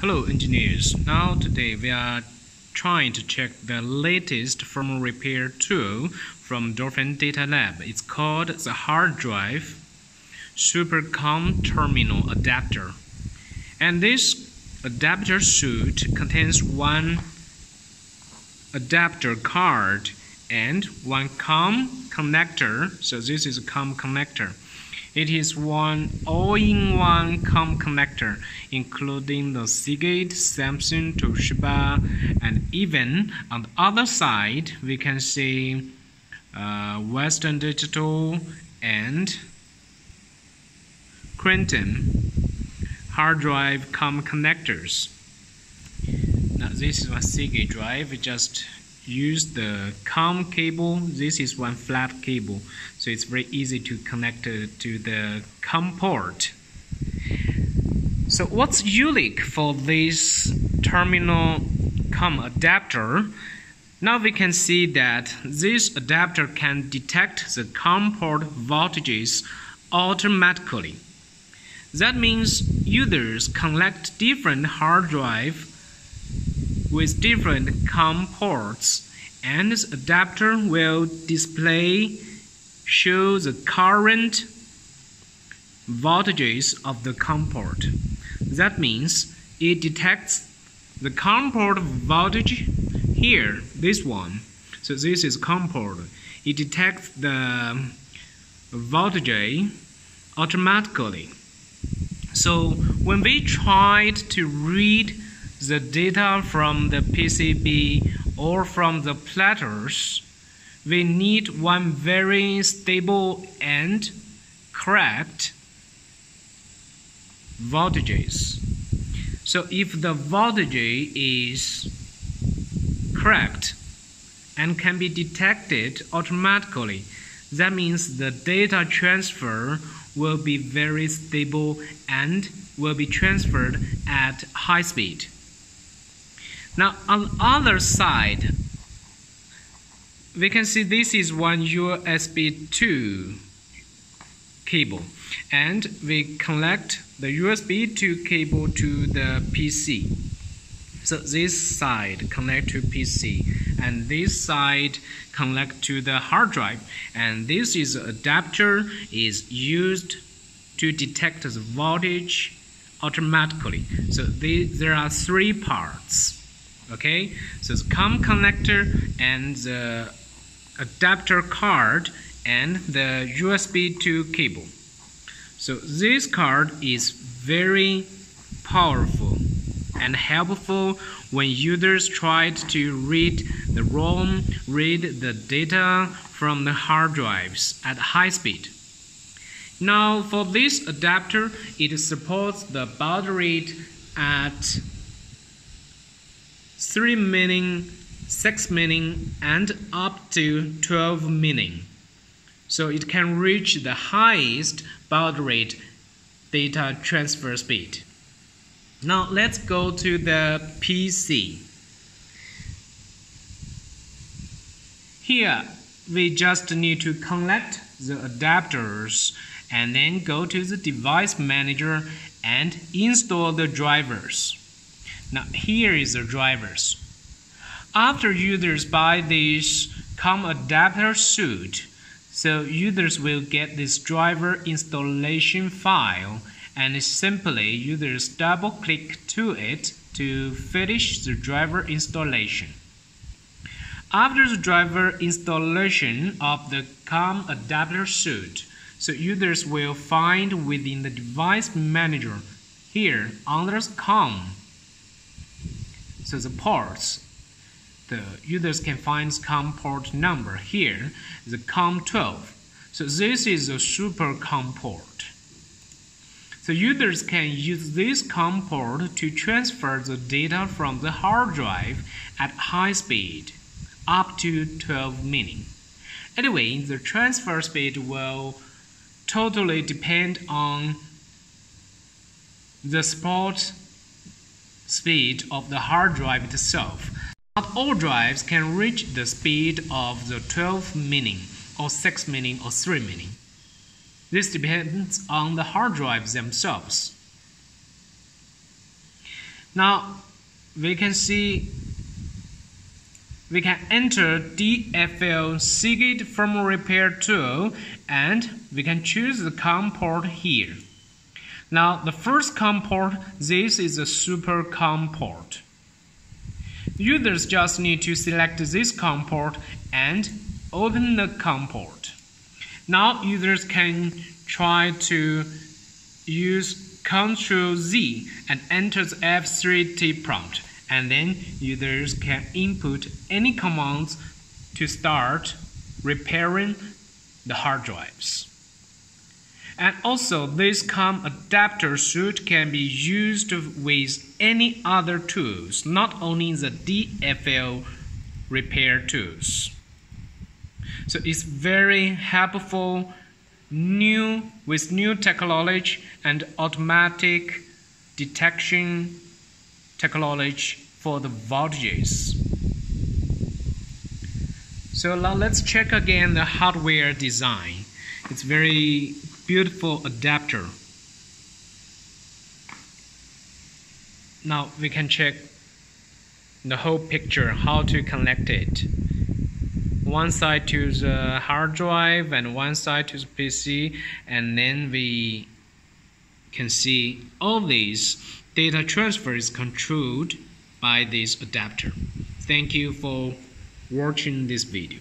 Hello engineers. Now today we are trying to check the latest firmware repair tool from Dolphin Data Lab. It's called the hard drive SuperCom terminal adapter. And this adapter suit contains one adapter card and one COM connector. So this is a COM connector. It is one all-in-one COM connector, including the Seagate, Samsung, Toshiba, and even on the other side, we can see uh, Western Digital and Creighton hard drive COM connectors. Now this is a Seagate drive. Just use the COM cable. This is one flat cable, so it's very easy to connect to the COM port. So what's unique for this terminal COM adapter? Now we can see that this adapter can detect the COM port voltages automatically. That means users connect different hard drive with different COM ports and the adapter will display show the current voltages of the COM port. That means it detects the COM port voltage here, this one. So this is COM port. It detects the voltage automatically. So when we tried to read the data from the PCB or from the platters, we need one very stable and correct voltages. So if the voltage is correct and can be detected automatically, that means the data transfer will be very stable and will be transferred at high speed. Now on the other side, we can see this is one USB 2 cable and we connect the USB 2 cable to the PC. So this side connect to PC and this side connect to the hard drive and this is adapter is used to detect the voltage automatically. So there are three parts okay so the COM connector and the adapter card and the USB 2 cable so this card is very powerful and helpful when users try to read the ROM, read the data from the hard drives at high speed. Now for this adapter, it supports the baud rate at 3 meaning, 6 meaning, and up to 12 meaning. So it can reach the highest baud rate data transfer speed. Now let's go to the PC. Here we just need to connect the adapters and then go to the device manager and install the drivers. Now here is the drivers. After users buy this COM adapter suite, so users will get this driver installation file and simply users double click to it to finish the driver installation. After the driver installation of the COM adapter suite, so users will find within the device manager here under COM so the ports, the users can find COM port number here, the COM12. So this is a super COM port. So users can use this COM port to transfer the data from the hard drive at high speed, up to 12 meaning. Anyway, the transfer speed will totally depend on the support speed of the hard drive itself. Not all drives can reach the speed of the 12 meaning, or 6 meaning, or 3 meaning. This depends on the hard drives themselves. Now we can see we can enter DFL Seagate firmware repair tool and we can choose the COM port here. Now the first COM port, this is a super COM port. Users just need to select this COM port and open the COM port. Now users can try to use Ctrl Z and enter the F3T prompt and then users can input any commands to start repairing the hard drives. And also, this COM adapter suite can be used with any other tools, not only the DFL repair tools. So it's very helpful, new with new technology and automatic detection technology for the voltages. So now let's check again the hardware design. It's very beautiful adapter. Now we can check the whole picture, how to connect it. One side to the hard drive and one side to the PC and then we can see all these data transfer is controlled by this adapter. Thank you for watching this video.